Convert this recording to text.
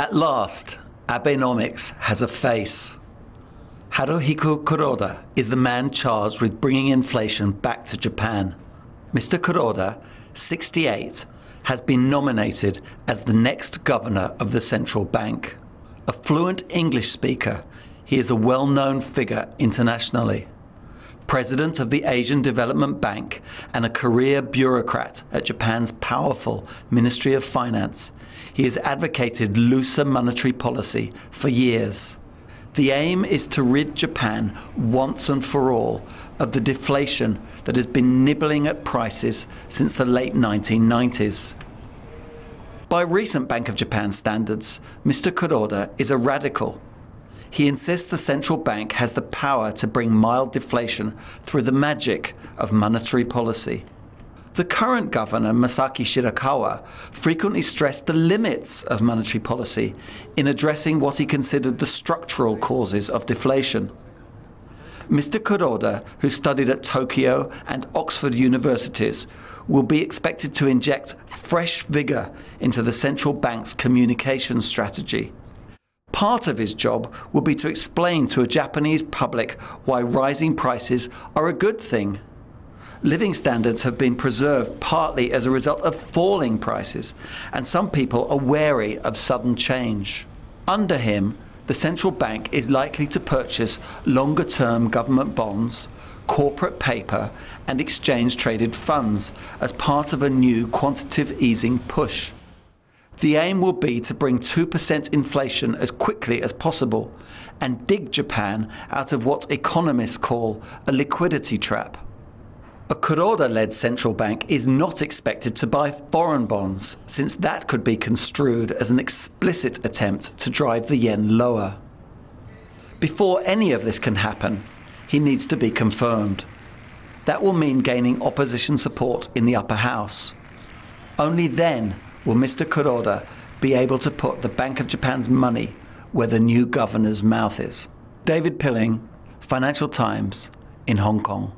At last, Abenomics has a face. Haruhiko Kuroda is the man charged with bringing inflation back to Japan. Mr. Kuroda, 68, has been nominated as the next governor of the central bank. A fluent English speaker, he is a well known figure internationally. President of the Asian Development Bank and a career bureaucrat at Japan's powerful Ministry of Finance, he has advocated looser monetary policy for years. The aim is to rid Japan once and for all of the deflation that has been nibbling at prices since the late 1990s. By recent Bank of Japan standards, Mr. Kuroda is a radical. He insists the central bank has the power to bring mild deflation through the magic of monetary policy. The current governor, Masaaki Shirakawa, frequently stressed the limits of monetary policy in addressing what he considered the structural causes of deflation. Mr. Kuroda, who studied at Tokyo and Oxford universities, will be expected to inject fresh vigour into the central bank's communication strategy. Part of his job will be to explain to a Japanese public why rising prices are a good thing living standards have been preserved partly as a result of falling prices, and some people are wary of sudden change. Under him, the central bank is likely to purchase longer term government bonds, corporate paper, and exchange traded funds as part of a new quantitative easing push. The aim will be to bring 2% inflation as quickly as possible and dig Japan out of what economists call a liquidity trap. A Kuroda-led central bank is not expected to buy foreign bonds, since that could be construed as an explicit attempt to drive the yen lower. Before any of this can happen, he needs to be confirmed. That will mean gaining opposition support in the upper house. Only then will Mr. Kuroda be able to put the Bank of Japan's money where the new governor's mouth is. David Pilling, Financial Times, in Hong Kong.